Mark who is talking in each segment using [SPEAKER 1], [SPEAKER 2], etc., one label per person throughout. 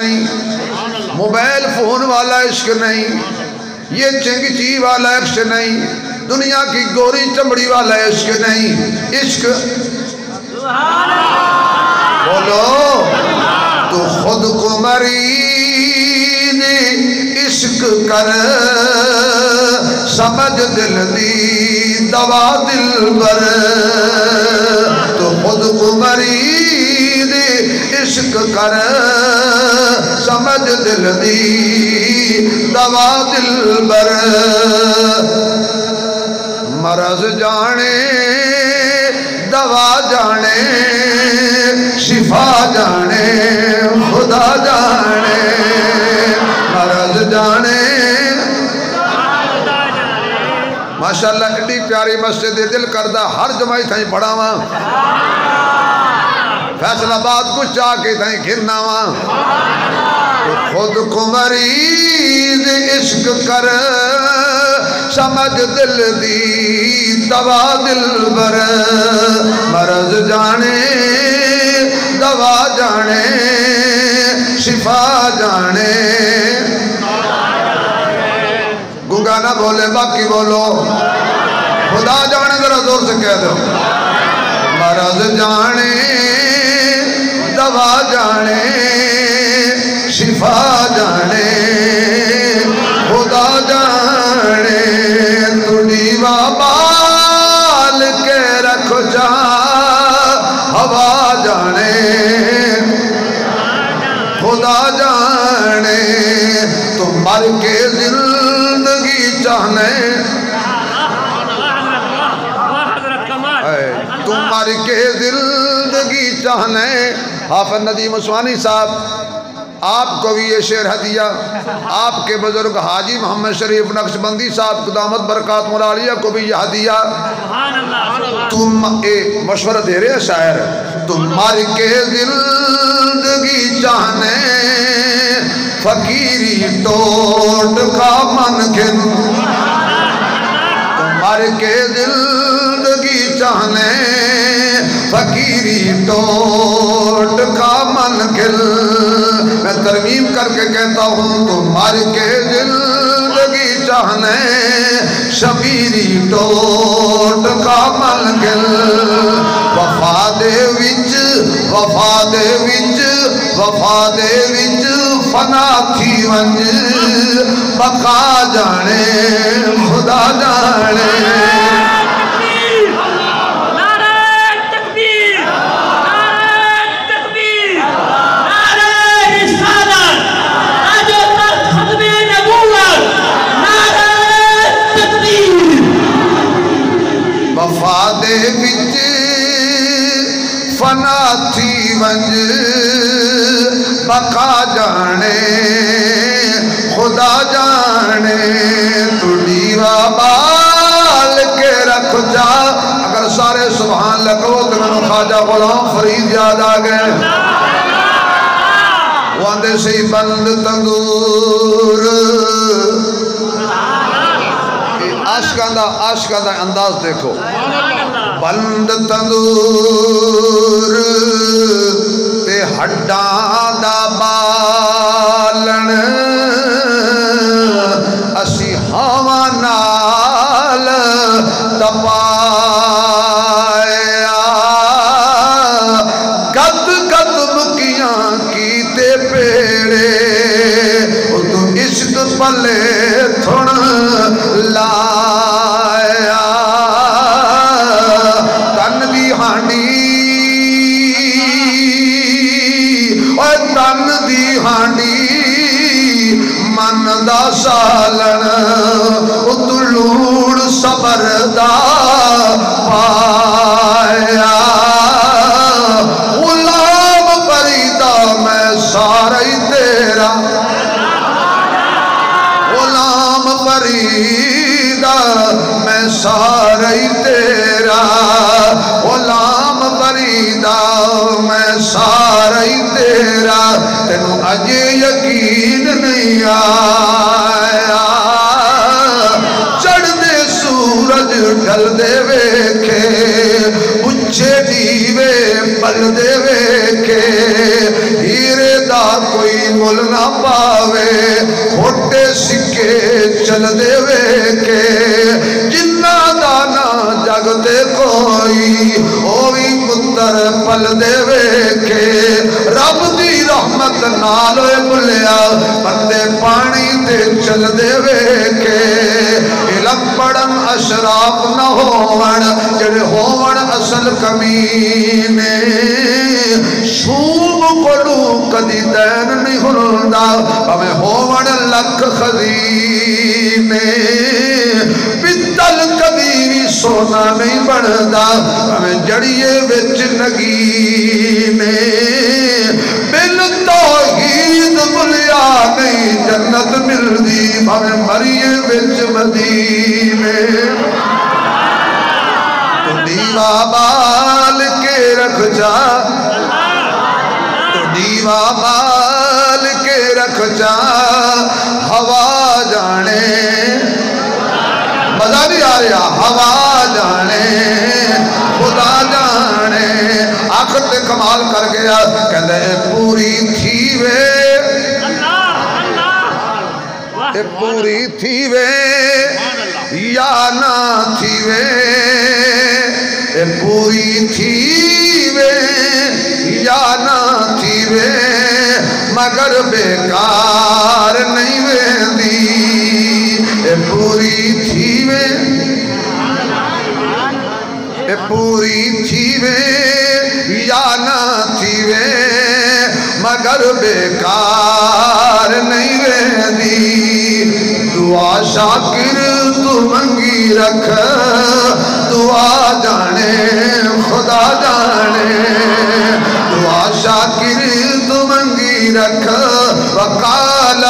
[SPEAKER 1] نہیں۔ Mobile phone والا عشق نہیں۔ یہ چنگچی والا عشق نہیں۔ دنیا کی گوری چمڑی والا عشق نہیں۔ عشق۔ بولو۔ تو خود کو مریض عشق کر۔ سمجھ دل دی، دوا دل بر۔ خود کو مریض عشق کر، سمجھ دل دی، دوا دل بر۔ مرض جانے، دوا جانے، شفا جانے، خدا جانے۔ مرض جانے ماشاءاللہ ایڈی پیاری مسجد دل کردہ ہر جمعی تھائیں پڑھا ماں فیصلہ بات کچھ چاہ کے تھائیں گھرنا ماں خود کو مریض عشق کر، سمجھ دل دی دوا دل بر۔ مرض جانے، دوا جانے، شفا جانے۔ نہ بولے، باقی بولو۔ خدا جانے ذرا زور سے کہہ دو۔ مرض جانے، دوا جانے، شفا جانے۔ خدا جانے تڑیوا بال کے رکھ جا۔ ہوا جانے۔ خدا جانے تم مر کے زندگی چاہنے تم کے زندگی چاہنے۔ حافظ ندیم عثمانی صاحب آپ کو بھی یہ شعر ہدیہ، آپ کے بزرگ حاجی محمد شریف نقش بندی صاحب، قدامت برکات ملالیہ کو بھی یہ ہدیہ۔ تم اے مشورہ دے رہے شاعر تم مر کے زندگی چاہنے فقیری ٹوٹ کا من گھن۔ تم کے زندگی چاہنے فقیری ٹوٹ کا من گھن میں ترمیم کر کے کہتا ہوں تو مر کے زندگی چاہنے شبیری ٹوٹ کا من گل وفا دے وچ وفا دے وچ وفا دے وچ فنا تھی ونج بقا جانے خدا بقا جانے، خدا جانے، تو دیوا بال کے رکھ جا۔ اگر سارے سبحان لگو تو میں خواجہ غلام فرید یاد آ گئے۔ واندے سی بند تندور عاشقان دا عاشقان دا انداز دیکھو۔ بند تندور تے ہڈاں دا بالن اسی ہوا نال تپایا سارا ہی تیرا تینوں اجے یقین نہیں آیا چڑھ رحمت نالوے بلیا بندے پانی تے چل دے کے علم پڑن اشراف نہ ہون جڑے ہون اصل کمینے شوم پڑو کدی دین نہیں ہندا ہمیں ہون لکھ خزینے پتل کبھی بھی سونا نہیں بڑھدا ہمیں جڑیے وچ نگینے توحید نہیں جنت مل دی ہمیں مریے وچ مدینے۔ تو دیوا بال کے رکھ جا۔ تو دیوا بال کے رکھ جا۔ ہوا جانے۔ مزہ بھی آ رہا، ہوا جانے۔ خدا جانے۔ آخر تے کمال کر گیا، کہندے، پوری تھی وے۔ اے پوری تھی وے یا نہ تھی وے اے پوری تھی وے یا نہ تھی وے مگر بیکار نہیں ویندی۔ اے پوری تھی وے اے پوری تھی وے یا نہ تھی وے مگر بیکار نہیں ویندی دعا شاکر تو منگی رکھ دعا جانے خدا جانے دعا شاکر تو منگی رکھ وقال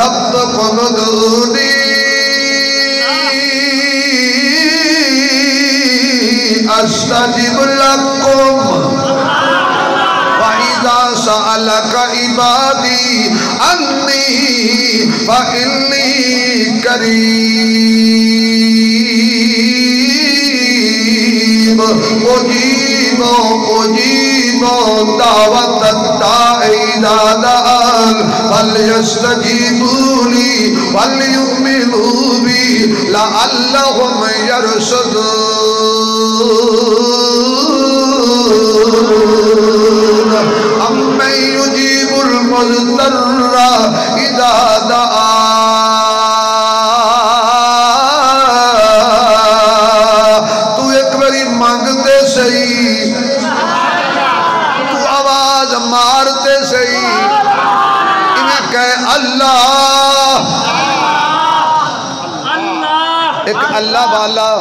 [SPEAKER 1] رب کو مدودی استجب لکم وَإِذَا سَأَلَكَ عِبَادِي أَنِّي فَإِنِّي قَرِيبٌ أُجِيبُ أُجِيبُ دَعْوَةَ الدَّاعِ إِذَا دَعَانِ. فَلْيَسْتَجِيبُوا لِي وَلْيُؤْمِنُوا بِي يُجِيبُ الْمُضْطَرَّ إِذَا دعا. تو ایک باری مانگتے سہی. تو آواز مارتے سہی. انہیں کہے اللہ. ایک اللہ والا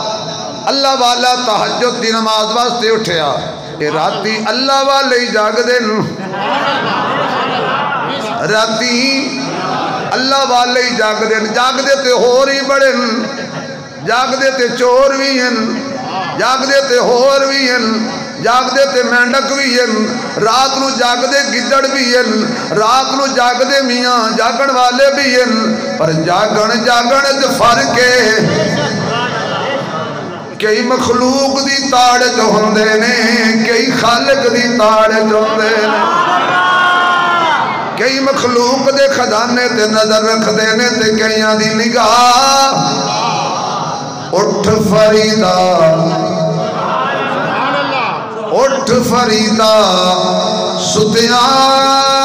[SPEAKER 1] اللہ والا تحجد دی نماز واسطے اٹھیا. اے راتی اللہ والے ہی جاگ دے نو راتی اللہ والے ہی جاگ دے جاگ دے تے ہور ہی بڑے جاگ دے تے چور بھی ہیں جاگ دے تے ہور بھی ہیں جاگ دے تے مینڈک بھی ہیں رات نو جاگ دے گدڑ بھی ہیں رات نو جاگ دے میاں جاگن والے بھی ہیں پر جاگن جاگن تے فرق ہے کئی مخلوق دی تاڑ جو ہوندے نے کئی خالق دی تاڑ جو ہوندے نے کئی مخلوق دے خزانے تے نظر رکھ دینے تے کئیاں دی نگاہ اٹھ فریدہ اٹھ فریدہ ستیاں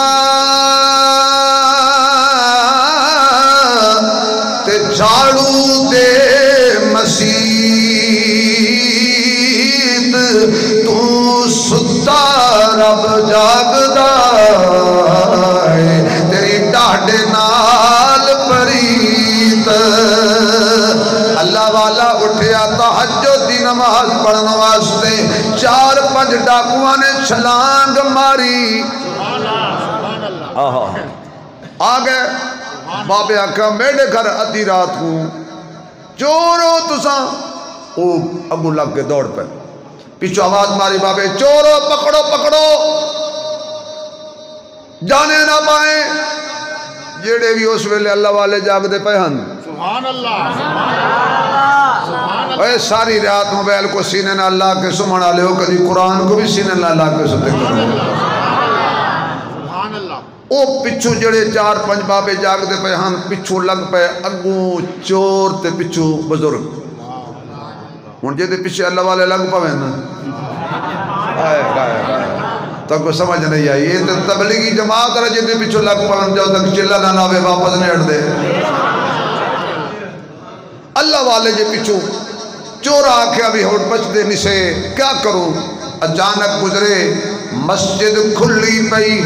[SPEAKER 1] پنج ڈاکواں نے چھلانگ ماری۔ آ گئے بابے آکھا میرے گھر ادھی رات کو چورو تساں او اگو لگ کے دوڑ پہ پیچھو آواز ماری بابے چورو پکڑو پکڑو۔ جانے نہ پائیں۔ جیڑے بھی اس ویلے اللہ والے جاگ دے پہ ہن۔
[SPEAKER 2] سبحان اللہ سبحان اللہ
[SPEAKER 1] اے ساری رات موبائل کو سینے نہ اللہ کے سمن لے ہو کبھی قرآن کو بھی سینے نہ اللہ کے ستے کرو
[SPEAKER 2] او پچھو
[SPEAKER 1] جڑے چار پنج بابے جاگ دے پہ ہن پچھو لگ پہ اگو چور تے پچھو بزرگ۔ ان جے تے پیچھے اللہ والے لگ پاویں نا آئے ہائے ہائے تو کوئی سمجھ نہیں آئی۔ یہ تو تبلیغی جماعت رہا جی پیچھو لگ پڑھن جاؤ تک چلہ نہ ناوے واپس نہیں اٹھ دے اللہ والے جی پیچھو چورا آکھیا ابھی ہوت پچ دے نسے کیا کرو اچانک گزرے، مسجد کھلی پئی۔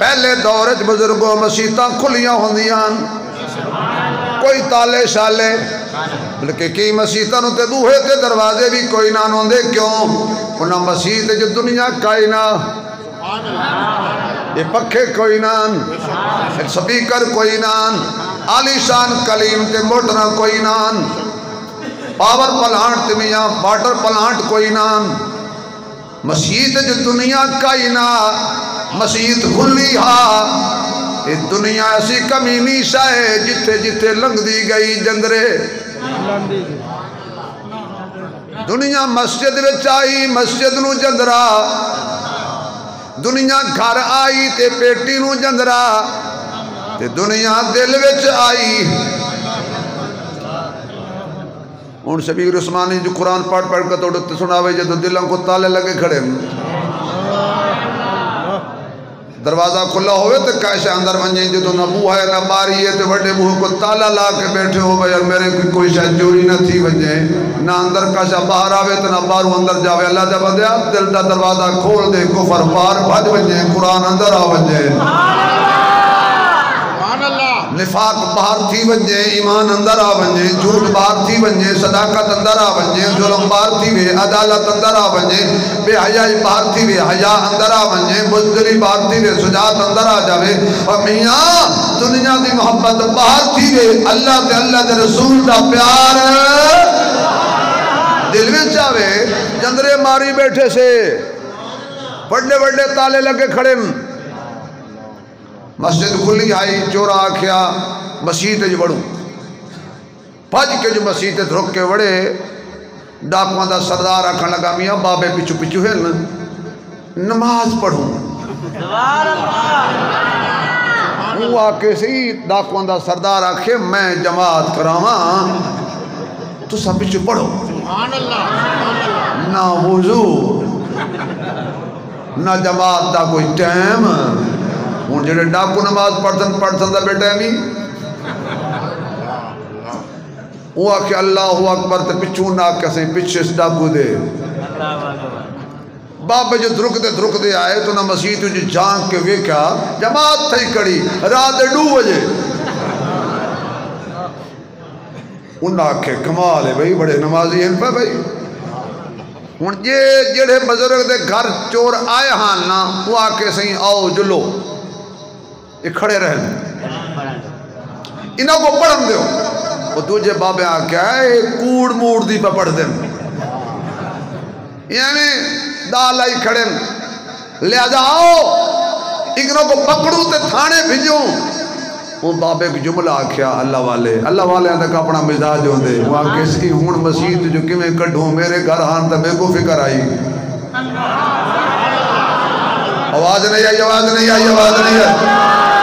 [SPEAKER 1] پہلے دورت بزرگوں مسیطہ کھلیاں ہوندیاں۔ کوئی تالے شالے بلکہ کی مسیطہ نو تے بوہے تے دروازے بھی کوئی نہ نو دے کیوں؟ انہا مسیح تے جو دنیا کائی نہ یہ پکھے کوئی نان سپیکر کوئی نان آلی شان کلیم تے موٹنا کوئی نان پاور پلانٹ تے میاں واٹر پلانٹ کوئی نان مسیح جو دنیا کائی نا مسیح کھلی ہا، یہ دنیا ایسی کمینی شاہ ہے جتے جتے لنگ دی گئی جندرے دنیا مسجد وچ آئی مسجد نو جندرا دنیا گھر آئی تے پیٹی نو جندرا تے دنیا دل وچ آئی ان سبیر عثمانی جو قرآن پڑھ پڑھ کر توڑتے سناوے جدو دلوں کو تالے لگے کھڑے ہیں دروازہ کھلا ہوئے تو کائشہ اندر ونجیں جو جی تو نبو ہے، نہ باری ہے، تو بڑے بوہ کو تالا لا کے بیٹھے ہو بھئی میرے کوئی شاید چوری نہ تھی ونجے جی۔ نہ اندر کائشہ باہر آوے تو نہ بارو اندر جاوے۔ اللہ جب دیا دل دا دروازہ کھول دے، کفر بار بھج ونجے قرآن اندر آ ونجے نفاق باہر تھی بنجے ایمان اندر آ بنجے جھوٹ باہر تھی بنجے صداقت اندر آ بنجے ظلم باہر تھی وے عدالت اندر آ بنجے بے حیائی باہر تھی وے حیا اندر آ بنجے بزدلی باہر تھی وے سجاعت اندر آ جاوے۔ اور میاں، دنیا دی محبت باہر تھی وے اللہ دے اللہ دے رسول دا پیار دل وچ آوے۔ جندرے ماری بیٹھے سے۔ بڑے بڑے تالے لگے کھڑے مسجد کھلی آئی، چورا آکھیا مسیح تے جو بڑھوں بھج کے جو مسیح تے دھرک کے وڑے ڈاکوان دا سردار آکھا لگا، میاں بابے پچھو پچھو ہے نماز پڑھوں۔ وہ آکے سی ڈاکوان دا سردار آکھے، میں جماعت کراواں تو سب پچھو پڑھو۔ نا حضور نہ جماعت دا کوئی ٹیم۔ ہوں جڑے ڈاکو نماز پڑھن پڑھ سکتا بیٹا بھی۔ وہ آ کے اللہ اکبر پچھو پچھوں نہ کسے پچھے اس ڈاکو دے۔ بابے جو دھرکتے دھرکتے آئے تو نہ مسیح تجھے جان کے ویکھا جماعت تھئی کڑی، رات ڈو بجے۔ انہاں آکھے کمال ہے بھائی، بڑے نمازی ہیں پہ بھائی۔ ہوں جے جڑے بزرگ دے گھر چور آئے ہاں نا وہ آ کے سہی آؤ جلو۔ یہ کھڑے رہے لیں انہاں کو پڑھن دیو۔ وہ دوجہ بابے آکے کے آئے کور مور دی پہ پڑھ دیں یعنی دالہ ہی کھڑے لیا جاؤ اگروں کو پکڑو تے تھانے بھیجوں۔ وہ بابے کی جملہ آکھیا، اللہ والے اللہ والے اندھا کا اپنا مزاج ہوں دے وہ آکے اس کی ہون مسجد جو کمیں کٹھوں میرے گھر ہاں تا میرے کو فکر آئی۔ آواز نہیں آئی، آواز نہیں آئی، آواز نہیں آئی۔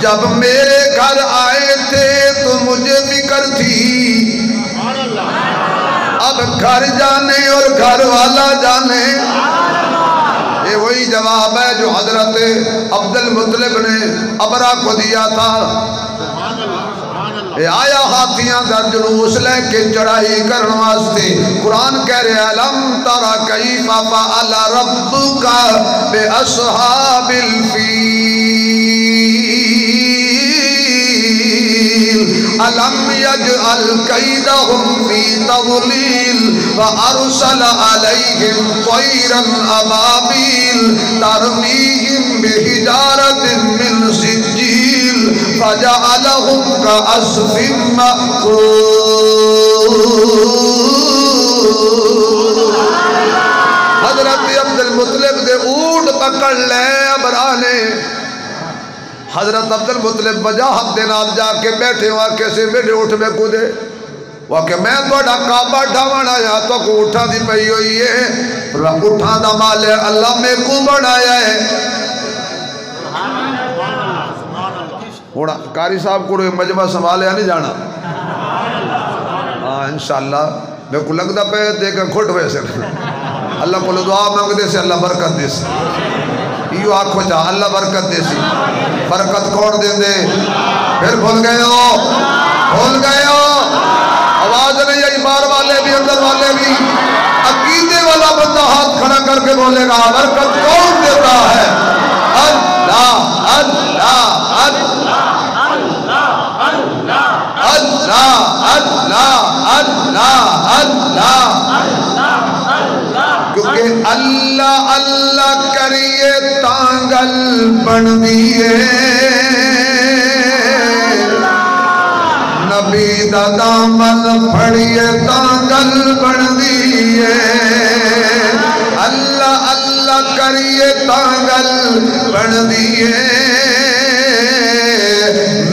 [SPEAKER 1] جب میرے گھر آئے تھے تو مجھے فکر تھی۔ اب گھر جانے اور گھر والا جانے۔ یہ وہی جواب ہے جو حضرت عبد المطلب نے ابرا کو دیا تھا۔ آیا ہاتھیاں در جلوس لے کے چڑھائی کرن واسطے۔ قرآن کہہ رہا لم ترا اللہ فعل کا بے اصحاب الفیل؟ سبیل علم یجعل قیدہم فی تغلیل و ارسل علیہم طيرا أبابيل ترمیہم بہجارت من سجیل فجعلہم کا كأسف مأكول. حضرت عبد المطلب دے اوٹ پکڑ لے ابرانے حضرت عبد المطلب وجاہت دے جا کے بیٹھے وہاں کیسے بیٹھے اٹھ میں کودے۔ وہاں کہ میں تھوڑا کعبہ ڈھاون آیا تو کو اٹھا دی پہی ہوئی ہے۔ رب اٹھا دا مال ہے، اللہ میں کو بڑھایا ہے۔ کاری صاحب کو مجمع سنبھالیا نہیں جانا۔ ہاں، انشاءاللہ میں کو لگ دا پہ دیکھ کھٹ ہوئے سے اللہ کو لدعا مانگ دے سے اللہ برکت دے سے یہ آنکھو جا اللہ برکت دے سی برکت کون دے دے پھر بھول گئے ہو بھول گئے ہو آواز نہیں آئی بار والے بھی اندر والے بھی عقیدے والا بندہ ہاتھ کھڑا کر کے بولے گا برکت کون دیتا ہے اللہ اللہ اللہ اللہ اللہ اللہ اللہ کیونکہ اللہ اللہ کریے تانگل بن دیئے۔ نبی دا دامن پھڑیے تانگل بن دیئے۔ اللہ اللہ کریے تانگل بن دیئے۔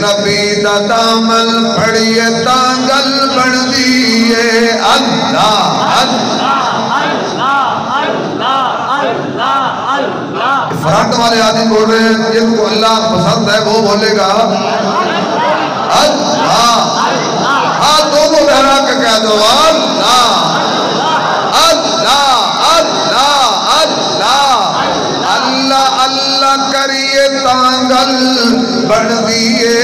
[SPEAKER 1] نبی دا دامن پھڑیے تانگل بن دیئے۔ اللہ اللہ فرانٹ والے آدمی بول رہے ہیں جن کو اللہ پسند ہے، وہ بولے گا۔ اللہ ہاں،, ہاں دونوں بہرا کے کہہ دو۔ اللہ اللہ اللہ اللہ اللہ اللہ کریے تانگل بن دیئے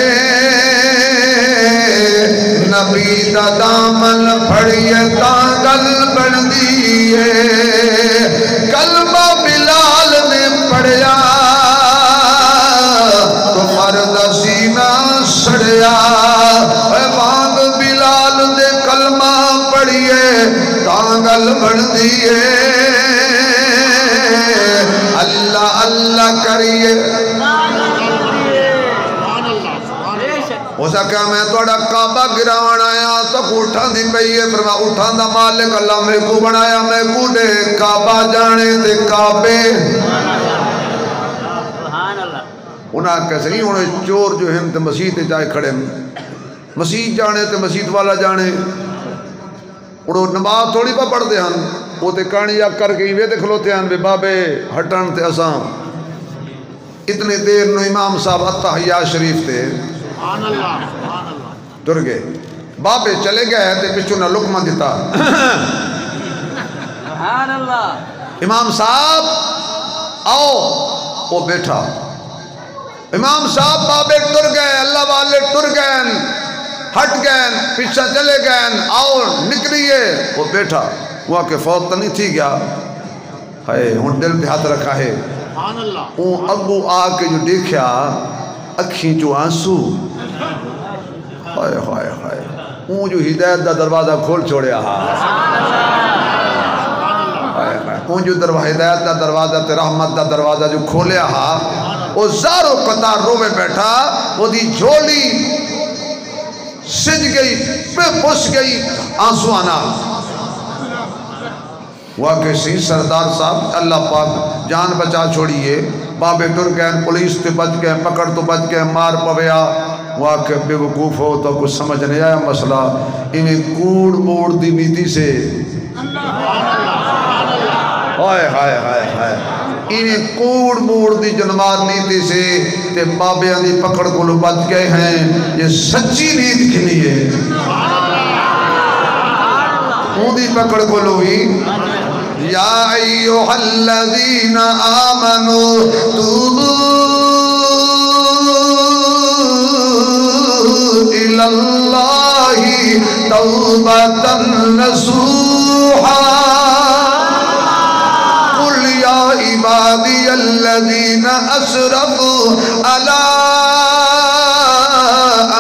[SPEAKER 1] نبی دا دامن پھڑیے، تانگل بن دیئے کلمہ بلال پڑھیے تانگل بن دیئے اللہ اللہ کریے ہو سکیا میں توڑا کعبہ گراوان آیا تو اٹھا دی پئی ہے پر میں اٹھا دا مالک اللہ میں کو بنایا میں کو دے کعبہ جانے دے کعبے انہاں کیسے نہیں انہیں چور جو ہیں تے مسیح تے جائے کھڑے مسیح جانے تے مسیح والا جانے انہوں نماز تھوڑی پا پڑھ دے ہن وہ تے کہانی یا کر کے وے تے کھلوتے ہن بے بابے ہٹن تے اساں اتنے دیر نو امام صاحب اتحیات شریف تے در گئے بابے چلے گئے تے پچھو نہ لکمہ دیتا امام صاحب آؤ وہ بیٹھا امام صاحب بابے ٹر گئے اللہ والے ٹر گئے ہٹ گئے پیچھا چلے گئے آؤ نکلیے۔ وہ بیٹھا وہ کہ فوت تو نہیں تھی گیا۔ ہے ہوں دل پہ ہاتھ رکھا ہے۔ اون ابو آ کے جو دیکھا اکھیں جو آنسو۔ ہائے ہائے ہائے۔ اون جو ہدایت دا دروازہ کھول چھوڑیا۔ ہا ہائے ہائے۔ اون جو دروازہ ہدایت دا دروازہ تے رحمت دا دروازہ جو کھولیا۔ ہا وہ زارو قطار روے بیٹھا وہ دی جھولی سج گئی پہ پس گئی آنسو آنا واقعی سی سردار صاحب اللہ پاک جان بچا چھوڑیے بابے ٹر گئے پولیس تے بچ گئے پکڑ تو بچ گئے مار پویا واقع بے وقوف ہو تو کچھ سمجھ نہیں آیا مسئلہ انہیں کوڑ موڑ دی نیتی سے ہائے ہائے ہائے ہائے انہیں کوڑ موڑ دی جنمار نیتی سے تے بابے دی پکڑ کو لو بچ گئے ہیں۔ یہ سچی نیت کھلی ہے۔ اون دی پکڑ کو لو ہی۔ یا ایوہ الذین آمنوا توبوا الى اللہ توبتا الذين أسرفوا على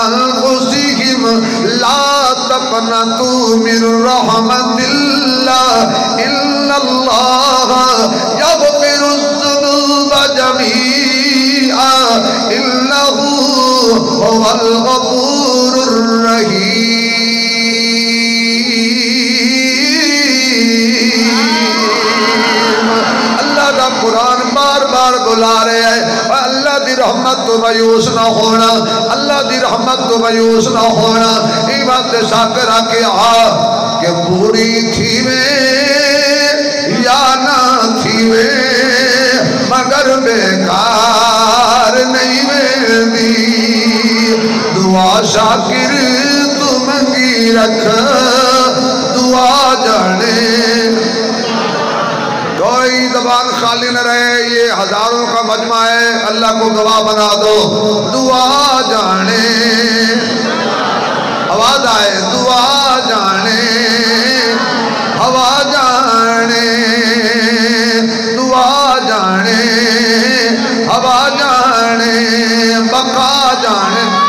[SPEAKER 1] أنفسهم. لا تقنطوا من رحمة الله إلا الله. يغفر الذنوب جميعا. إنه هو الغفور الرحيم. اللہ بار بلا رہے ہیں اللہ دی رحمت تو میوس نہ ہونا، اللہ دی رحمت تو میوس نہ ہونا۔ ای بات شاکر آکے آ کہ پوری تھی میں یا نہ تھی میں مگر بیکار نہیں میں دی دعا شاکر تو منگی رکھ، دعا جانے۔ کوئی زبان خالی نہ رہے، یہ ہزاروں کا مجمع ہے۔ اللہ کو گواہ بنا دو۔ دعا جانے۔ آواز آئے۔ دعا جانے۔ ہوا جانے۔ دعا جانے۔ ہوا جانے بقا جانے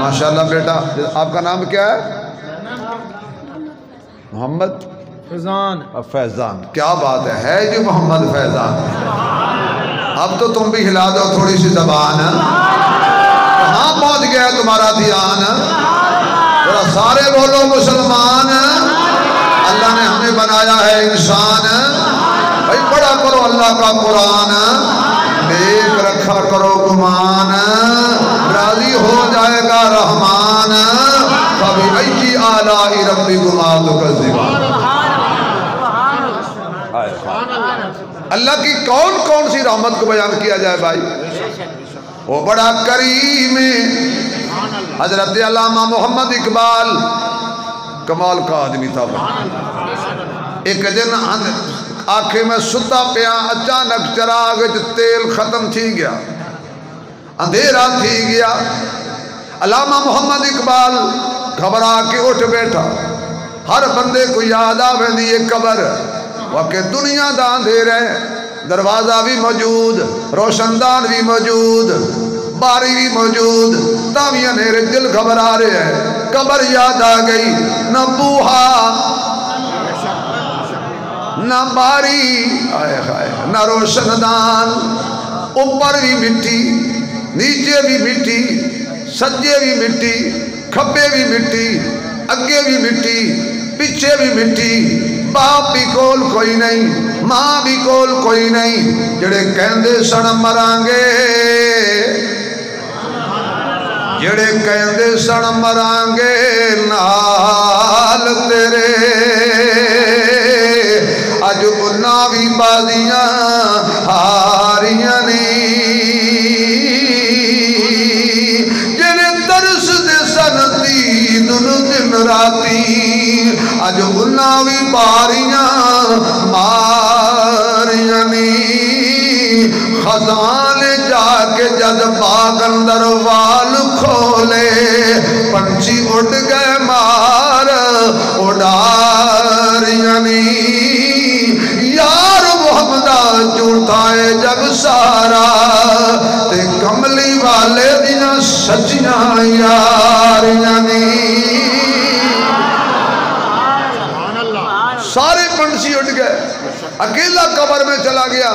[SPEAKER 1] ماشاءاللہ بیٹا آپ کا نام کیا ہے؟ محمد
[SPEAKER 2] فیضان۔
[SPEAKER 1] فیضان۔ کیا بات ہے؟ ہے جو محمد فیضان۔ اب تو تم بھی ہلا دو تھوڑی سی زبان۔ کہاں پہنچ گیا تمہارا دھیان؟ ذرا سارے بولو مسلمان۔ اللہ نے ہمیں بنایا ہے انسان۔ بھائی پڑھا کرو اللہ کا قرآن۔ نیک رکھا کرو گمان۔ راضی ہو جائے گا رحمان۔ کبھی ایکی آلائی ربی گمان تو اللہ کی کون کون سی رحمت کو بیان کیا جائے بھائی؟ وہ بڑا کریم حضرت علامہ محمد اقبال۔ کمال کا آدمی تھا ایک دن آنکھیں میں ستا پیا، اچانک چراغ تیل ختم تھی گیا۔ اندھیرا تھی گیا۔ علامہ محمد اقبال گھبرا کے اٹھ بیٹھا۔ ہر بندے کو یاد آ دی یہ قبر۔ واقع دنیا دا اندھیرے دروازہ بھی موجود، روشندان بھی موجود، باری بھی موجود۔ تاویاں میرے دل گھبرا رہے ہیں۔ قبر یاد آ گئی۔ نہ بوہا نہ باری، آئے آئے نہ اوپر بھی مٹی، نیچے بھی مٹی، سجے بھی مٹی کھبے بھی مٹی، اگے بھی مٹی، پیچھے بھی مٹی، باپ بھی کول کوئی نہیں، ماں بھی کول کوئی نہیں، جڑے کہندے سن مرانگے جڑے کہندے سن مرانگے نال تیرے۔ بازیاں ہاریاں نہیں جڑے ترس دے سن دین دن راتی اج انہاں بھی باریاں ماریاں نہیں خزان جا کے جد باغ اندر وال کھولے پنچھی اڑ گئے مار اڑاریاں نہیں جھوٹا ہے جگ سارا تے کملی والے دیاں سچیاں یاریاں نہیں سارے پنڈسی اٹھ گئے اکیلا قبر میں چلا گیا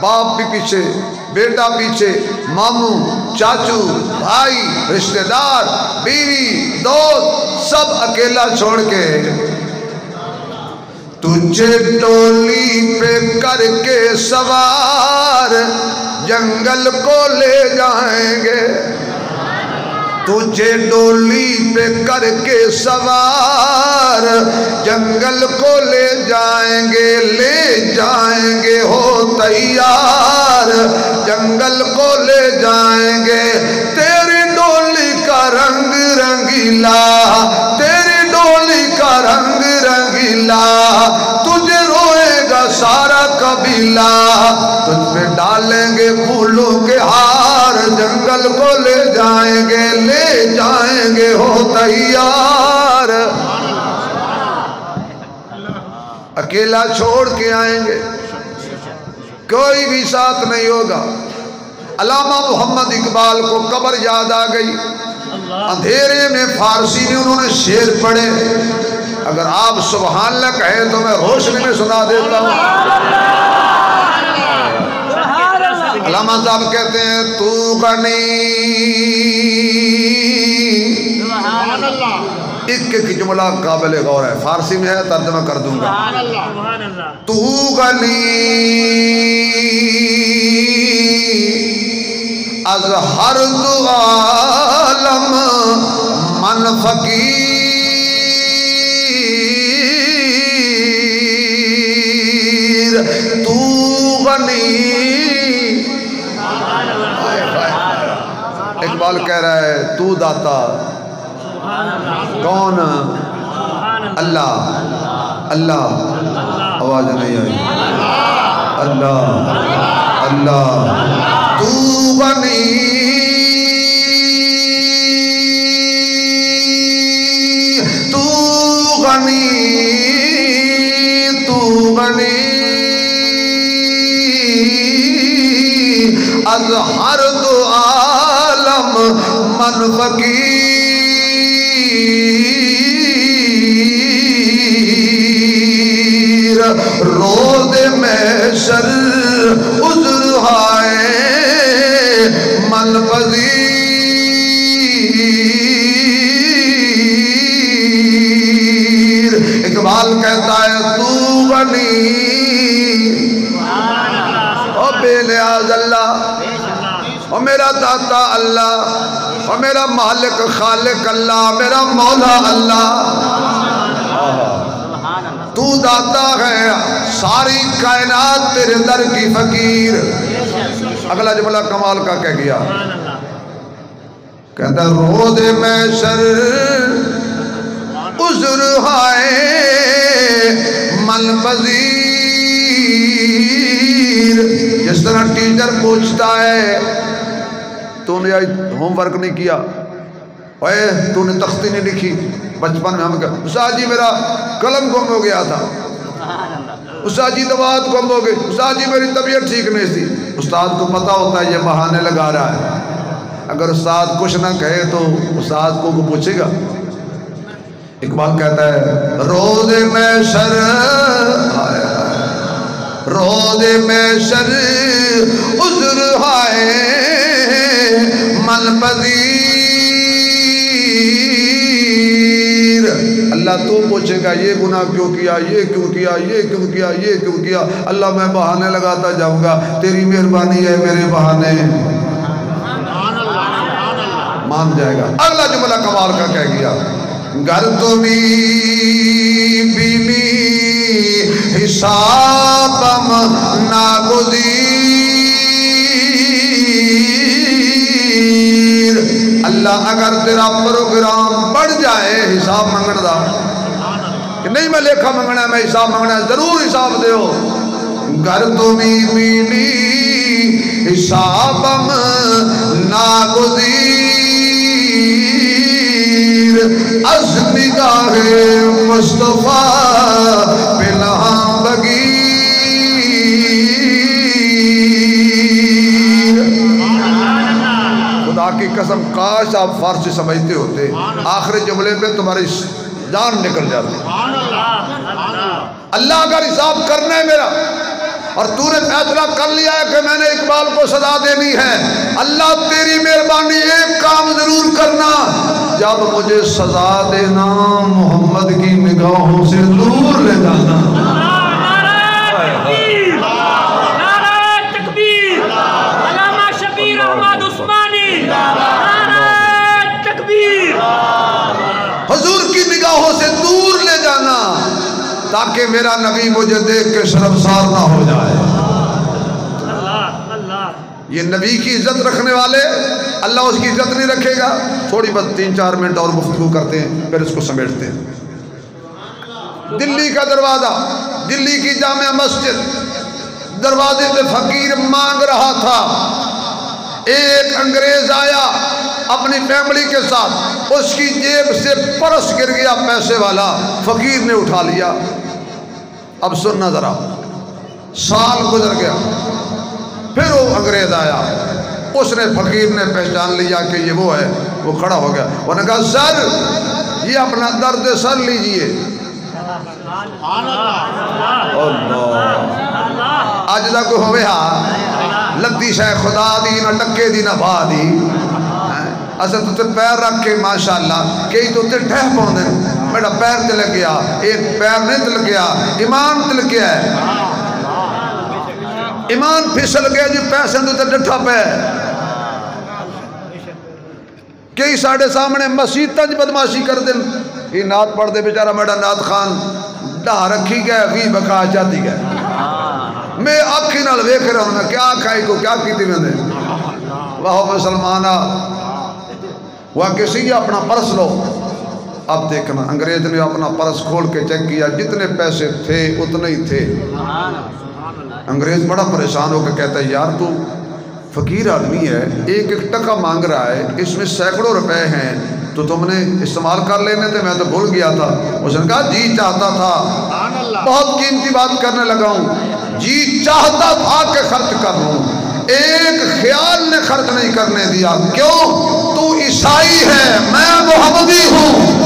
[SPEAKER 1] باپ بھی پیچھے بیٹا پیچھے ماموں چاچو بھائی رشتہ دار بیوی دوست سب اکیلا چھوڑ کے تجھے ٹولی پہ کر کے سوار، جنگل کو لے جائیں گے۔ تجھے ڈولی پہ کر کے سوار، جنگل کو لے جائیں گے، لے جائیں گے، ہو تیار۔ جنگل کو لے جائیں گے تیری ڈولی کا رنگ رنگیلا رنگیلا تجھے روئے گا سارا قبیلہ۔ تجھ پہ ڈالیں گے پھولوں کے ہار جنگل کو لے جائیں گے لے جائیں گے ہو تیار۔ اکیلا چھوڑ کے آئیں گے۔ کوئی بھی ساتھ نہیں ہوگا۔ علامہ محمد اقبال کو قبر یاد آ گئی۔ اندھیرے میں فارسی میں انہوں نے شیر پڑھے۔ اگر آپ سبحان اللہ کہیں تو میں روشنی میں سنا دیتا ہوں۔ علامہ صاحب کہتے ہیں، تو غنی ایک ایک جملہ قابل غور ہے۔ فارسی میں ہے، ترجمہ کر دوں گا۔ تو غنی از ہر دو عالم من فقیر غنی اقبال کہہ رہا ہے، تو داتا، کون؟ اللہ۔ اللہ۔ آواز نہیں آئی۔ اللہ۔ اللہ۔ تو بنی تو غنی۔ تو غنی۔ از ہر دو عالم من فقیر۔ روز محشر عذر ہائے من پذیر اقبال کہتا ہے، تو بنی بے نیاز اللہ۔ او میرا داتا اللہ۔ او میرا مالک خالق اللہ۔ میرا مولا اللہ۔ تو داتا ہے ساری کائنات تیرے در کی فقیر۔ اگلا جملہ کمال کا کہہ گیا۔ کہتا روز میں شر عذر ہائے، من پذیر۔ جس طرح ٹیچر پوچھتا ہے تو نے آج ہوم ورک نہیں کیا؟ اے تو نے تختی نہیں لکھی؟ بچپن میں ہم کہا استاد جی میرا قلم گم ہو گیا تھا۔ استاد جی دوات گم ہو گئی استاد جی میری طبیعت ٹھیک نہیں تھی۔ استاد کو پتا ہوتا ہے یہ بہانے لگا رہا ہے۔ اگر استاد کچھ نہ کہے تو استاد کو کو پوچھے گا۔ اقبال کہتا ہے روز میں شر روز میں شر عذر ہائے من پذیر اللہ تو پوچھے گا، یہ گناہ کیوں کیا؟ یہ کیوں کیا؟ یہ کیوں کیا؟ یہ کیوں کیا؟ اللہ میں بہانے لگاتا جاؤں گا۔ تیری مہربانی ہے میرے بہانے۔ مان جائے گا۔ اگلا جملہ کمال کا کہہ گیا۔ گھر تمہیں بینی حسابم ناگزیر اللہ اگر تیرا پروگرام بڑھ جائے حساب منگن دا کہ نہیں میں لیکھا منگنا ہے میں حساب منگنا ہے ضرور حساب دے ہو گھر تمہیں بینی حسابم ناگزیر از نگاہ مصطفیٰ پناہ بگیر خدا کی قسم، کاش آپ فارسی سمجھتے ہوتے، آخری جملے پہ تمہاری جان نکل جاتی۔ اللہ اگر حساب کرنا ہے میرا اور تو نے فیصلہ کر لیا ہے کہ میں نے اقبال کو سزا دینی ہے۔ اللہ تیری مہربانی ایک کام ضرور کرنا۔ جب مجھے سزا دینا، محمد کی نگاہوں سے دور لے جانا۔ تاکہ میرا نبی مجھے دیکھ کے شرمسار نہ ہو جائے۔ یہ نبی کی عزت رکھنے والے اللہ اس کی عزت نہیں رکھے گا۔ تھوڑی بس تین چار منٹ اور گفتگو کرتے ہیں، پھر اس کو سمیٹتے ہیں۔ دلی کا دروازہ، دلی کی جامع مسجد، دروازے پہ فقیر مانگ رہا تھا۔ ایک انگریز آیا اپنی فیملی کے ساتھ، اس کی جیب سے پرس گر گیا پیسے والا، فقیر نے اٹھا لیا۔ اب سننا ذرا سال گزر گیا۔ پھر وہ انگریز آیا۔ اس نے فقیر نے پہچان لیا کہ یہ وہ ہے، وہ کھڑا ہو گیا۔ وہ نے کہا، سر، یہ اپنا درد سر لیجیے۔ اللہ۔ اج تک ہوئے ہاں لدی شہ خدا دی، نہ ٹکے دی، نہ با دی۔ ہاں۔ اصل تو تے پیر رکھ کے ماشاءاللہ کئی تو تے ٹھہ پاؤں دیں میرا پیر تل گیا، ایک پیر نہیں تل گیا، ایمان تل گیا ہے۔ ایمان پھسل گیا جی پیسے تو تے ڈٹھا پہ کئی ساڑھے سامنے مسجد تج بدماشی کر دیں یہ نات پڑھ دے بیچارہ میرا نات خان ڈا رکھی گئے وی بکا جاتی گئے میں آنکھی نال ویکھ رہا ہوں کیا کھائی کو، کیا کیتی میں نے؟ واہ مسلمانہ وہ کسی اپنا پرس لو۔ اب دیکھنا، انگریز نے اپنا پرس کھول کے چیک کیا، جتنے پیسے تھے اتنے ہی تھے۔ انگریز بڑا پریشان ہو کے کہتا ہے، یار تو فقیر آدمی ہے، ایک ایک ٹکا مانگ رہا ہے، اس میں سینکڑوں روپے ہیں، تو تم نے استعمال کر لینے تھے، میں تو بھول گیا تھا۔ اس نے کہا جی چاہتا تھا۔ بہت قیمتی بات کرنے لگا ہوں۔ جی چاہتا تھا کہ خرچ کر لوں۔ ایک خیال نے خرچ نہیں کرنے دیا۔ کیوں؟ تو عیسائی ہے، میں محمدی ہوں۔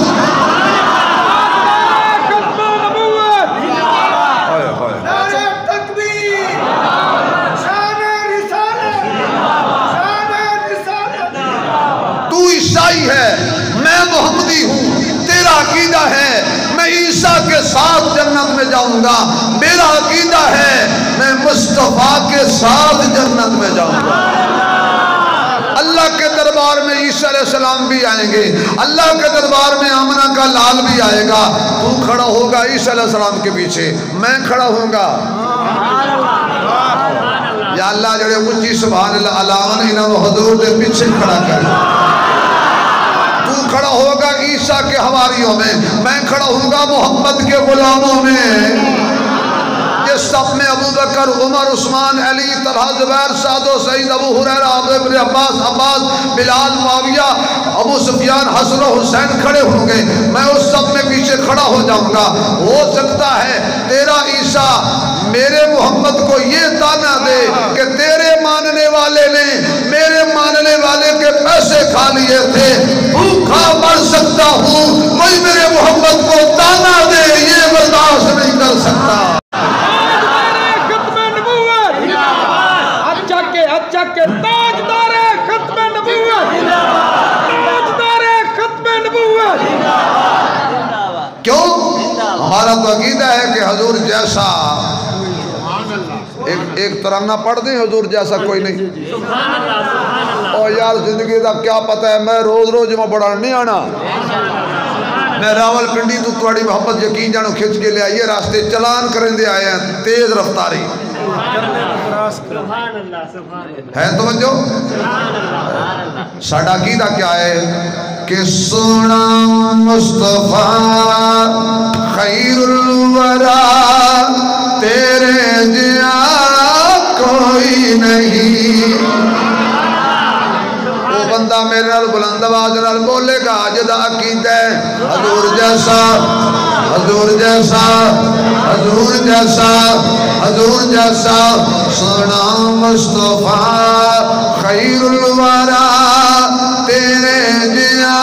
[SPEAKER 1] تو عیسائی ہے، میں محمدی ہوں۔ تیرا عقیدہ ہے، میں عیسیٰ کے ساتھ جنت میں جاؤں گا۔ میرا عقیدہ ہے مصطفیٰ کے ساتھ جنت میں جاؤں گا۔ اللہ کے دربار میں عیسیٰ علیہ السلام بھی آئیں گے۔ اللہ کے دربار میں آمنہ کا لال بھی آئے گا۔ تو کھڑا ہوگا عیسیٰ علیہ السلام کے پیچھے۔ میں کھڑا ہوں گا۔ یا اللہ جڑے اچھی سبحان اللہ، علاوہ انہوں حضور دے پیچھے کھڑا کر۔ تو کھڑا ہوگا عیسیٰ کے حواریوں میں۔ میں کھڑا ہوں گا محمد کے غلاموں میں۔ یہ سب میں ابو بکر، عمر، عثمان، علی، طلحہ، زبیر، سعد و سعید، ابو حریرہ، عبد بن عباس عباس، بلال، معاویہ، ابو سفیان، حسن و حسین کھڑے ہوں گے۔ میں اس سب میں پیچھے کھڑا ہو جاؤں گا۔ ہو سکتا ہے تیرا عیسیٰ میرے محمد کو یہ تانا دے کہ تیرے ماننے والے نے میرے ماننے والے کے پیسے کھا لیے تھے۔ بھوکھا مر سکتا ہوں کوئی میرے محمد کو تانا دے، یہ برداشت نہیں کر سکتا کیوں ہمارا تو عقیدہ ہے کہ حضور جیسا ایک ایک ترانہ پڑھ دیں حضور جیسا کوئی نہیں۔ اور یار زندگی کا کیا پتہ ہے میں روز روز میں بڑا نہیں آنا۔ میں راول پنڈی تو تھوڑی محبت یقین جانو کھچ کے لے آئیے، راستے چلان کریں دے آئے ہیں، تیز رفتاری۔ ہے توجہ؟ ساڑھا عقیدہ کیا ہے؟ کہ سونا مصطفیٰ خیر الورا تیرے جیا کوئی نہیں۔ بندہ میرے نال بلند آواز نال بولے گا جدا عقیدہ ہے۔ حضور جیسا حضور جیسا حضور جیسا حضور جیسا۔ سونا مصطفیٰ خیر الورا، تیرے جیا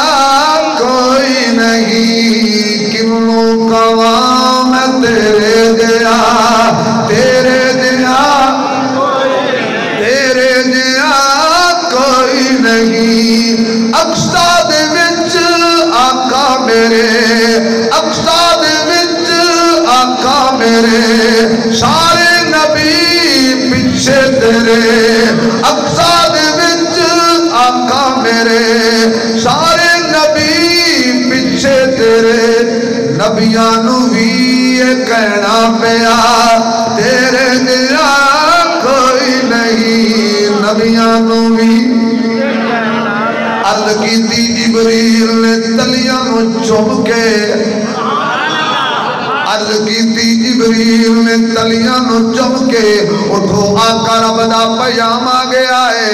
[SPEAKER 1] کوئی نہیں کنوں قوام تیرے جیا؟ آقا میرے سارے نبی پیچھے تیرے اقصاد وچ آقا میرے، سارے نبی پیچھے تیرے، نبیاں نو بھی یہ کہنا پیا، تیرے جیا کوئی نہیں، نبیاں نو بھی جبریل نے تلیاں نو چوب کے عرض جبریل نے تلیاں نو چوب کے اٹھو آقا رب دا پیام آ گیا ہے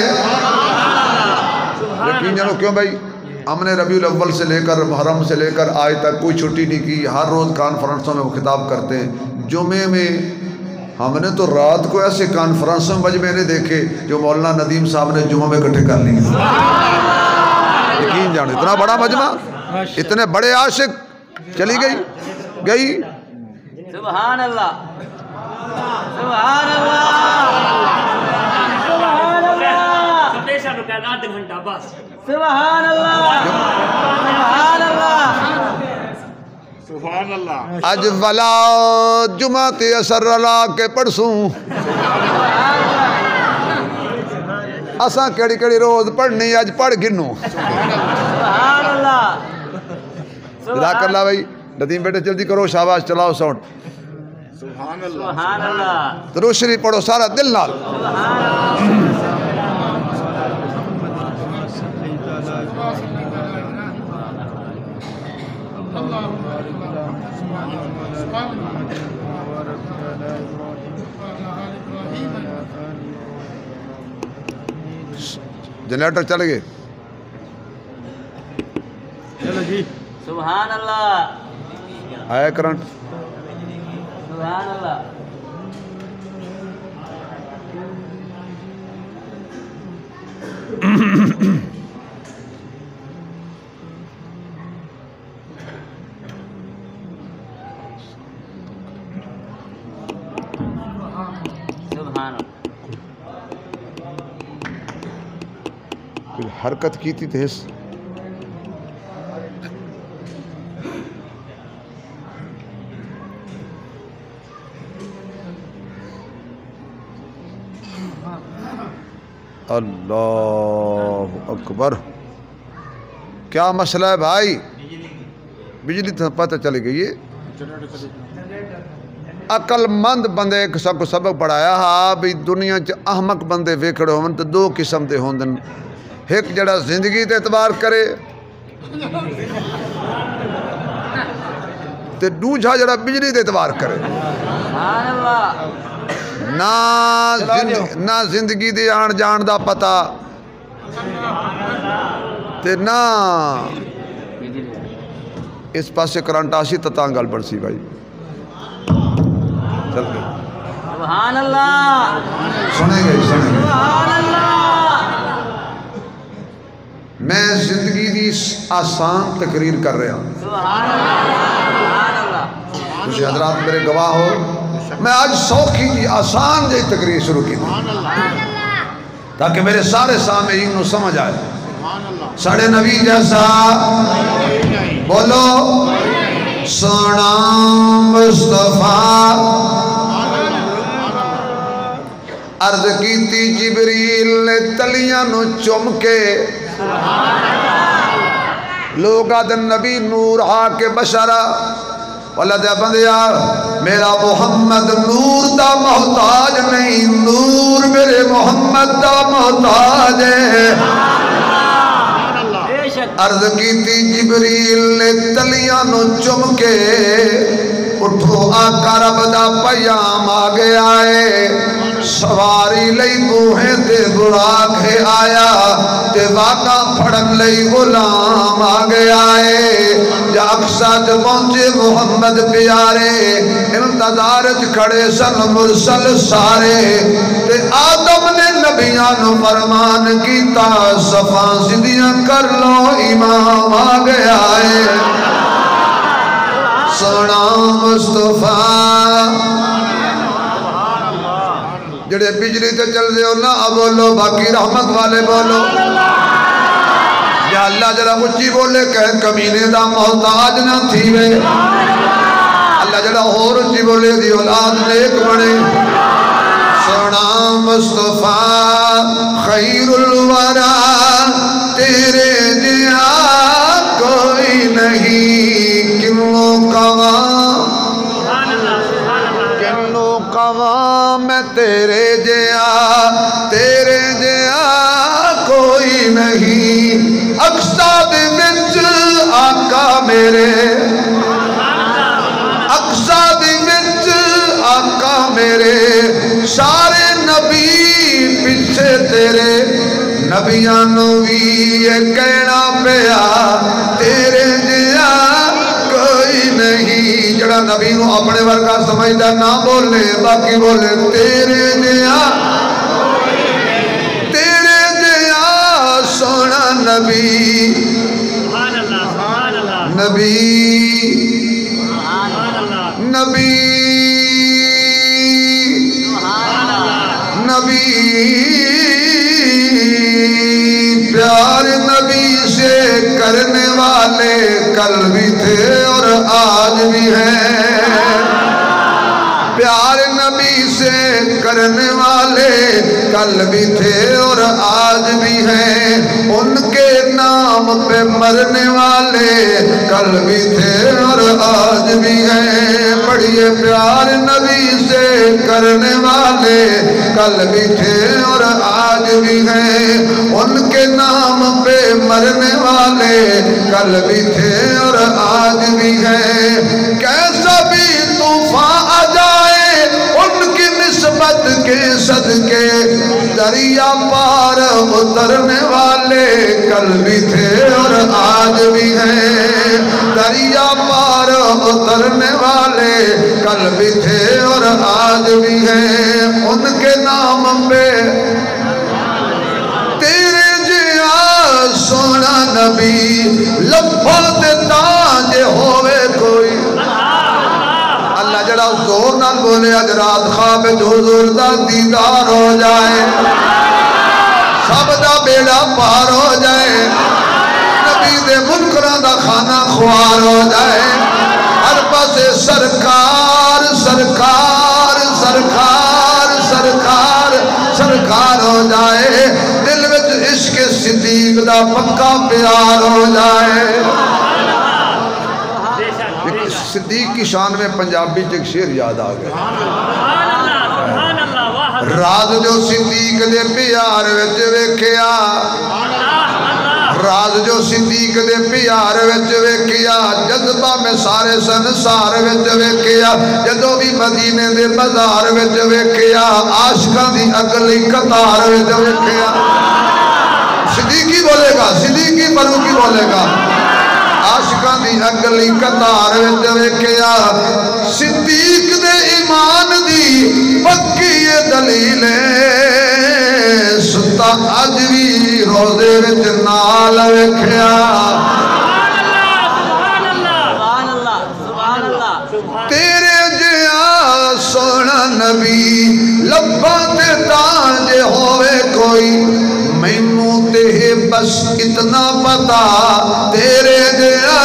[SPEAKER 1] یقین جانو کیوں بھائی ہم نے ربیع الاول سے لے کر محرم سے لے کر آج تک کوئی چھٹی نہیں کی ہر روز کانفرنسوں میں وہ خطاب کرتے ہیں جمعے میں ہم نے تو رات کو ایسے کانفرنسوں میں مجمع نے دیکھے جو مولانا ندیم صاحب نے جمعہ میں اکٹھے کر لی یقین جانو اتنا بڑا مجمع اتنے بڑے عاشق چلی گئی گئی
[SPEAKER 3] سبحان اللہ سبحان اللہ سبحان اللہ سبحان اللہ
[SPEAKER 4] گھنٹہ بس سبحان اللہ
[SPEAKER 2] سبحان اللہ
[SPEAKER 1] اج ولا جمعہ تے اثر رلا کے پڑھسوں اساں کیڑی کیڑی روز پڑھنی اج پڑھ گنو
[SPEAKER 4] سبحان اللہ
[SPEAKER 1] سبحان اللہ بھائی ندیم بیٹے جلدی کرو شاباش چلاؤ ساؤنڈ
[SPEAKER 2] سبحان اللہ.
[SPEAKER 4] سبحان اللہ.
[SPEAKER 1] درود شریف پڑھو سارا دل نال. جنریٹر چل گئے
[SPEAKER 4] سبحان اللہ.
[SPEAKER 1] آیا کرنٹ
[SPEAKER 4] سبحان اللہ سبحان اللہ
[SPEAKER 1] حرکت کی تھی تیس اللہ اکبر۔ کیا مسئلہ ہے بھائی؟ بجلی تو پتہ چل گئی عقل مند بندے سب کو سبق پڑھایا ہا بھی دنیا چ احمق بندے ویکھڑے ہون تو دو قسم دے ہوندن۔ ایک جڑا زندگی تے اعتبار کرے، تے دوجا جڑا بجلی تے اعتبار کرے۔
[SPEAKER 4] سبحان اللہ۔
[SPEAKER 1] نہ زندگی دے آن جان دا پتہ تے نہ اس پاسے کرنٹ آسی تتاں گل بڑھ سی بھائی چل گئی
[SPEAKER 4] سبحان اللہ
[SPEAKER 1] سنے گئی سنے گئی
[SPEAKER 4] سبحان اللہ
[SPEAKER 1] میں زندگی دی آسان تقریر کر رہا ہوں
[SPEAKER 4] سبحان اللہ سبحان اللہ
[SPEAKER 1] تجھے حضرات میرے گواہ ہو میں آج سوکھی جی آسان جی تقریر شروع کی۔ تاکہ میرے سارے سامعین نو سمجھ آئے۔ ساڑھے نبی جیسا۔ بولو۔ سونا مصطفیٰ۔ عرض کیتی جبریل نے تلیاں نو چم کے۔ لوگ آدن نبی نور آ کے بشرا ولد بندیا میرا محمد نور دا محتاج نہیں، نور میرے محمد دا محتاج ہے۔
[SPEAKER 4] بے شک
[SPEAKER 1] عرض کیتی جبریل نے تلیاں نو چم کے، اٹھو آقا رب دا پیام آ گیا ہے۔ سواری لئی بوہیں تے بڑا کے آیا، تے واقع پھڑن لئی غلام آ گیا ہے جا اقصد پہنچے محمد پیارے، انتظار چ کھڑے سن مرسل سارے۔ تے آدم نے نبیاں نو فرمان کیتا، صفا سدیاں کر لو، امام آ گیا ہے سونا مصطفیٰ جڑے بجلی تے چل دے ہو نہ بولو باقی رحمت والے بولو۔ یا اللہ جڑا اچھی بولے کہ کمینے دا محتاج نہ تھی وے۔ اللہ جڑا اور اچھی بولے دی اولاد نیک بنے۔ سونا مصطفیٰ خیر الورا تیرے کوئی نہیں۔ کنوں کواں کنوں کواں میں تیرے جیا تیرے جیا کوئی نہیں۔ اقصاد وچ آقا میرے۔ اقصاد وچ آقا میرے۔ سارے نبی پیچھے تیرے۔ نبیاں نو بھی یہ کہنا پیا۔ نبی نو اپنے ورگا سمجھدا نہ بولے باقی بولے تیرے جیا تیرے جیا سونا نبی۔ نبی۔ نبی۔ نبی۔ پیار۔ نبی سے کرنے والے کل بھی تھے اور آج بھی ہیں۔ پیار نبی سے کرنے والے کل بھی تھے اور آج بھی ہیں۔ ان کے نام پہ مرنے والے کل بھی تھے اور آج بھی ہیں بڑی پیار نبی سے کرنے والے۔ کل بھی تھے اور آج بھی ہیں ان کے نام پہ مرنے والے۔ کل بھی تھے اور آج بھی ہیں۔ کیسا بھی کے صدقے دریا پار اترنے والے کل بھی تھے اور آج بھی ہیں۔ دریا پار اترنے والے کل بھی تھے اور آج بھی ہیں۔ ان کے نام پہ تیرے جیا سونا نبی لفا تے تاج ہوئے زور نہ بولے اج رات خواب حضور دا دیدار ہو جائے، سب دا بیڑا پار ہو جائے، نبی دے منکراں دا کھانا خوار ہو جائے۔ ہر پاسے سرکار سرکار سرکار سرکار سرکار ہو جائے۔ دل وچ عشق صدیق دا پکا پیار ہو جائے۔ کی شان میں پنجابی چ ایک شعر یاد آ گیا راز جو صدیق دے پیار وچ ویکھیا راز جو صدیق دے پیار وچ ویکھیا، جذبہ میں سارے سنسار وچ ویکھیا، جدوں بھی مدینے دے بازار وچ ویکھیا، عاشقاں دی اگلی قطار وچ ویکھیا۔ صدیقی بولے گا، صدیقی فاروقی بولے گا؟ عاشقاں دی اگلی قطار وچ ویکھیا صدیق دے ایمان دی پکی دلیل ستا اج بھی روزے وچ نال ویکھیا
[SPEAKER 3] سبحان اللہ
[SPEAKER 4] سبحان اللہ سبحان اللہ
[SPEAKER 1] سونا نبی لباں تے تاج ہوئے کوئی مینوں بس اتنا پتا تیرے جیا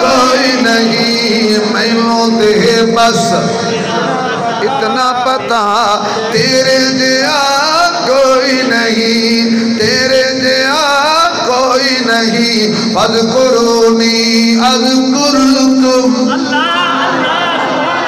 [SPEAKER 1] کوئی نہیں مینوں تے بس۔ اتنا پتا تیرے جیا کوئی نہیں، تیرے جیا کوئی نہیں۔ فذکرونی اذکرکم۔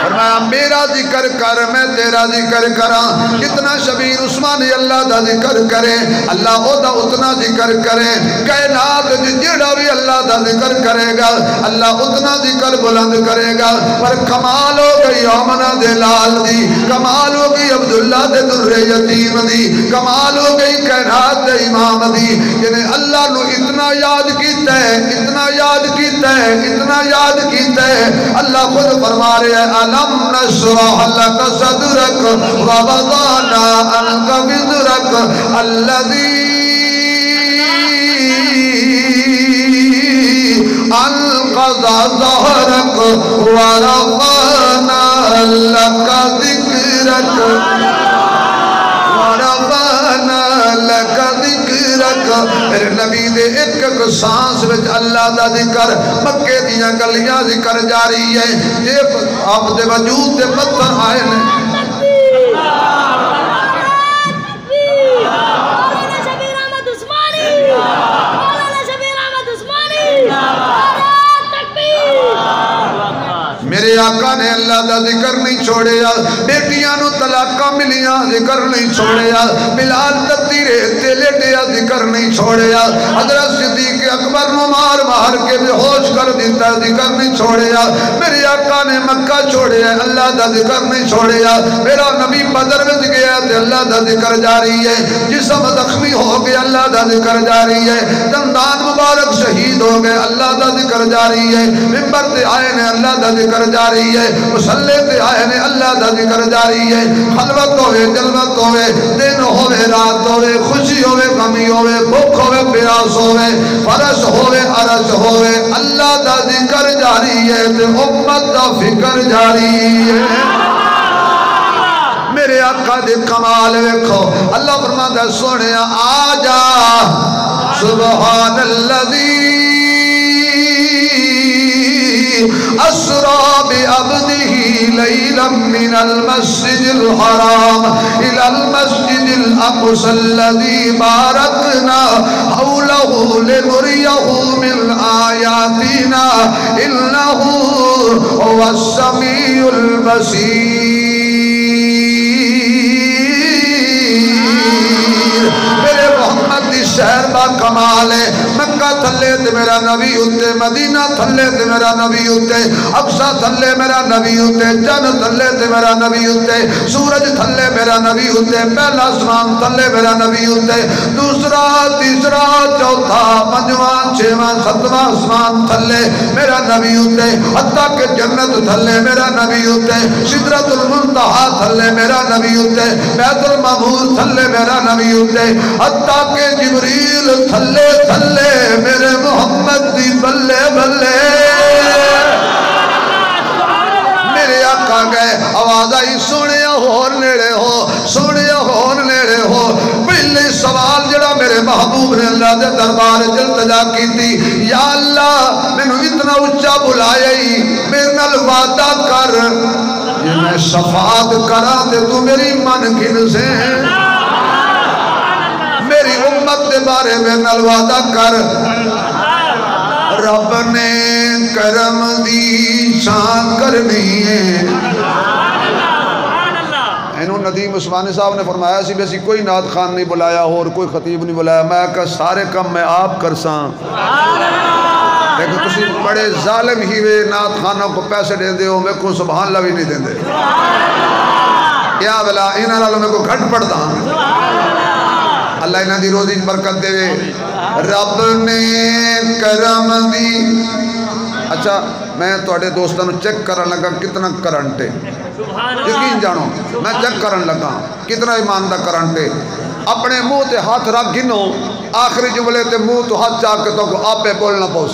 [SPEAKER 1] فرمایا، میرا ذکر کر، میں تیرا ذکر کراں. جتنا شبیر عثمانی اللہ دا ذکر کرے، اللہ او دا اتنا ذکر کرے، کائنات وچ جڑا بھی اللہ دا ذکر کرے گا، اللہ اتنا ذکر بلند کرے گا۔ پر کمال ہو گئی آمنہ دے لال دی، کمال ہو گئی عبداللہ دے در یتیم دی، کمال ہو گئی کائنات دے امام دی۔ جنہیں اللہ نو اتنا یاد کیتا ہے، اتنا یاد کیتا ہے، اتنا یاد کیتا ہے۔ اللہ خود فرما رہے ہیں علم نشرح لك صدرك ووضعنا عنك وزرك الذي انقض ظهرك ورفعنا لك ذكرك. ورفعنا لك ذکرک میرے نبی دے ایک ایک سانس وچ اللہ دا ذکر مکے دیاں گلیاں ذکر جاری ہے۔ یہ آپ دے وجود دے پتھر آئے نے
[SPEAKER 5] مولانا شبیر احمد عثمانی مولانا شبیر احمد عثمانی نعرہ تکبیر
[SPEAKER 1] میرے آقا نے اللہ دا ذکر نہیں چھوڑیا بیٹیاں نو طلاقاں ملیاں ذکر نہیں چھوڑیا بلال تتی رہتے لیٹیا ذکر نہیں چھوڑیا حضرت صدیق اکبر نو مار مار کے بے ہوش کر دیتا ذکر نہیں چھوڑیا میرے آقا نے مکہ چھوڑے چھوڑیا اللہ دا ذکر نہیں چھوڑیا میرا نبی بدر وچ گیا تے اللہ دا ذکر جاری ہے جسم زخمی ہو گیا اللہ دا ذکر جاری ہے دندان مبارک شہید ہو گئے اللہ دا ذکر جاری ہے ممبر تے آئے نے اللہ دا ذکر جاری رہی ہے۔ مسلے تے آئے نے اللہ دا ذکر جاری ہے۔ خلوت ہوئے، جلوت ہوئے، دن ہوئے، رات ہوئے، خوشی ہوئے، غمی ہوئے، بھوک ہوئے، پیاس ہوئے، فرش ہوئے، عرش ہوئے۔ اللہ دا ذکر جاری ہے، تے امت دا فکر جاری ہے۔ میرے آقا دے کمال ویکھو۔ اللہ فرماندا ہے، سونیا، آ جا۔ سبحان الذي أسرى بعبده ليلا من المسجد الحرام إلى المسجد الأقصى الذي باركنا حوله لنريه من آياتنا إنه هو السميع البصير. میرے دی شہر دا کمال ہے مکہ تھلے تے میرا نبی اتے مدینہ تھلے تے میرا نبی اتے اقصا تھلے میرا نبی اتے جن تھلے تے میرا نبی اتے سورج تھلے میرا نبی اتے پہلا اسمان تھلے میرا نبی اتے دوسرا تیسرا چوتھا پنجواں چھواں ستواں اسمان تھلے میرا نبی اتے حتیٰ کہ جنت تھلے میرا نبی اتے سدرت المنتہا تھلے میرا نبی اتے بیت المعمور تھلے میرا نبی اتے حتیٰ کہ جبریل تھلے تھلے، میرے محمد دی بلے بلے۔ میرے آقا گئے، آواز آئی، سونے ہور نیڑے ہو، سونے ہور نیڑے ہو۔ پہلے سوال جڑا میرے محبوب نے اللہ دے دربار جلتجا کی تھی یا اللہ میں نے اتنا اچھا بلایا ہی، میرے نال وعدہ کر۔ یہ میں شفاعت کرا دے تو میری من گن سے میری امت دے بارے میں نال وعدہ کر۔ رب نے کرم دی شان کرنی ہے۔ اینو ندیم عثمانی صاحب نے فرمایا سی بھی اسی کوئی نعت خان نہیں بلایا، اور کوئی خطیب نہیں بلایا۔ میں کہا سارے کم میں آپ کرساں۔ لیکن تسی بڑے ظالم ہی وے نعت خانوں کو پیسے دے دے ہو میں کو سبحان اللہ بھی نہیں دے دے۔ کیا بلا؟ انہاں نالوں میں کو گھٹ پڑتا ہوں اللہ انہاں دی روزی برکت دے وے۔ رب نے کرم دی۔ اچھا میں تواڈے دوستاں نو چیک کرن لگا کتنا کرنٹ ہے۔ یقین جانو میں چیک کرن لگا کتنا ایمان دا کرنٹ ہے۔ اپنے منہ تے ہاتھ رکھ گنو آخری جملے تے منہ تو ہاتھ چاک کے تو آپ پہ بولنا پوس۔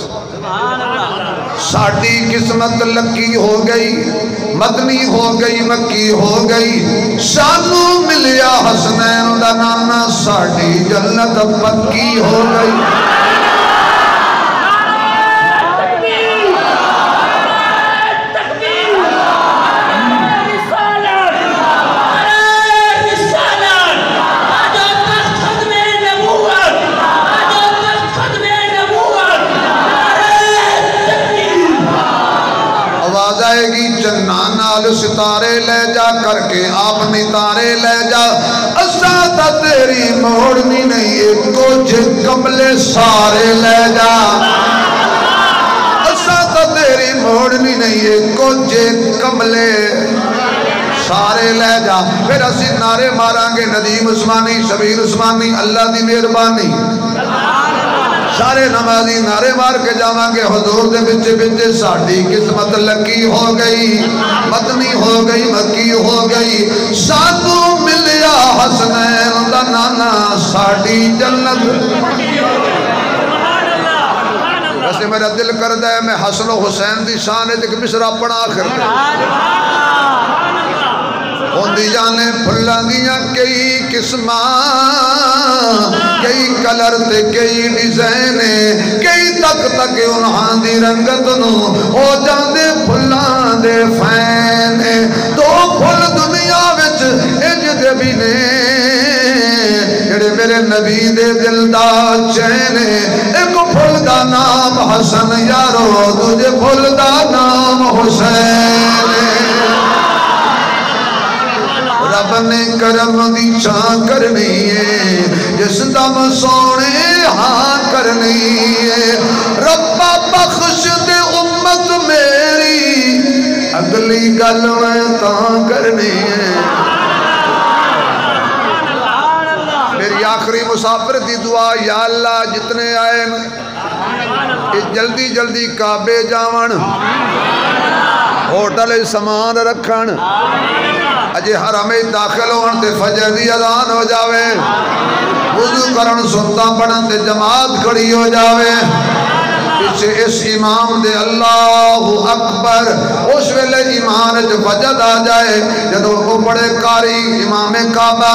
[SPEAKER 1] ساڑی قسمت لکی ہو گئی۔ مدنی ہو گئی، مکی ہو گئی۔ سانو ملیا حسنین، دا نانا ساڑی جنت پکی ہو گئی۔ نہیں کچھ کملے سارے لے جا۔ اسا تا تیری موڑنی نہیں ہے کچھ کملے سارے لے جا۔ پھر اسی نعرے ماران گے، ندیم عثمانی، شبیر عثمانی، اللہ دی مہربانی۔ سارے نمازی نعرے مار کے جاواں گے، حضور دے بچے بچے ساڑی قسمت لکی ہو گئی، مدنی ہو گئی، مکی ہو گئی۔ ساتو حسنین دا نانا ساڑی جنت۔ ویسے میرا دل کردہ ہے، میں حسن و حسین دی شان ہے دیکھ مصرہ پڑا آخر دے ہوندی جانے پھلاں دیاں کئی قسماں، کئی کلر تے کئی ڈیزائن، کئی تک تک انہاں دی رنگت نو۔ ہو جاندے پھلاں دے فین۔ دو پھل دنیا بھی نے، جڑے میرے نبی دے دل دا چین ایک پھل دا نام حسن یارو تجھے پھل دا نام حسین رب نے کرم دی چاں کرنی ہے، جس دم سونے ہاں کرنی ہے۔ ربا بخش دے امت میری، اگلی گل میں تاں کرنی ہے میری آخری مسافر دی دعا، یا اللہ، جتنے آئے کہ جلدی جلدی کعبے جاون، ہوٹل سامان رکھن، اجے حرمے داخل ہون تے فجر دی اذان ہو جاوے، وضو کرن سنتا پڑھن تے جماعت کھڑی ہو جاوے۔ پیچھے اس امام دے اللہ اکبر، اس ویلے ایمان جو وجد آ جائے جدو وہ بڑے قاری امام کعبہ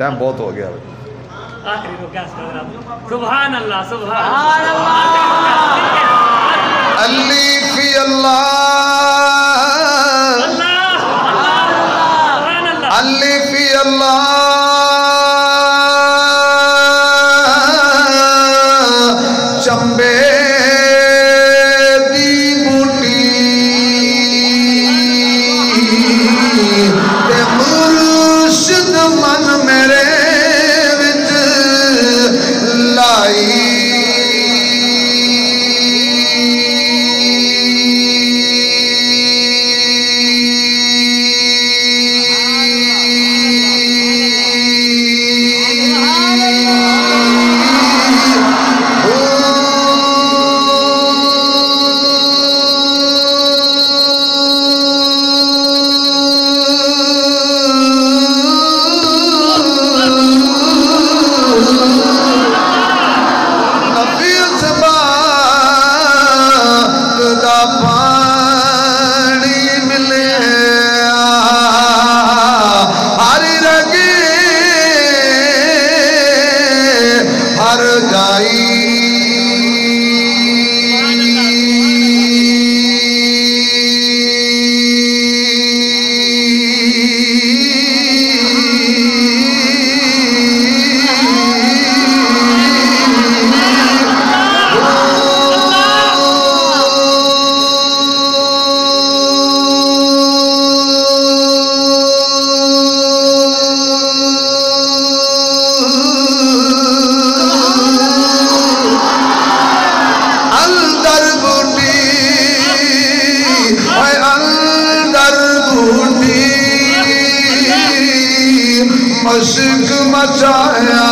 [SPEAKER 1] ٹائم بہت ہو گیا
[SPEAKER 3] سبحان اللہ سبحان
[SPEAKER 4] اللہ۔
[SPEAKER 1] اللہ۔ مچایا۔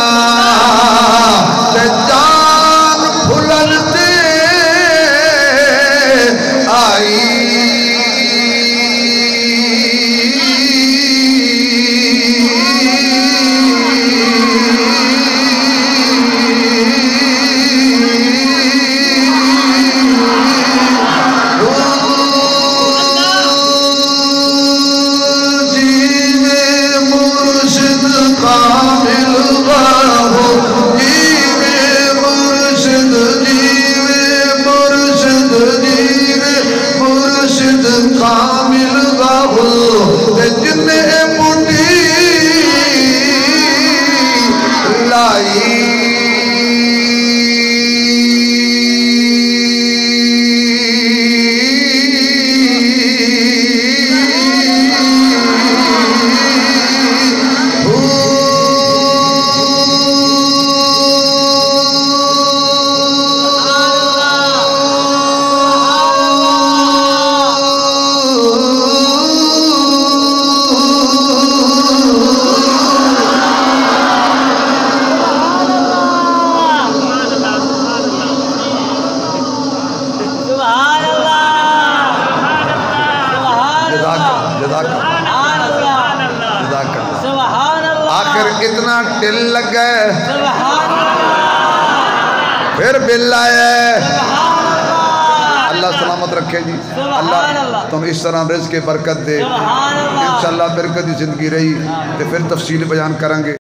[SPEAKER 1] طرح رزق کے برکت دے۔ انشاءاللہ برکت کی زندگی رہی تو پھر تفصیل بیان کریں گے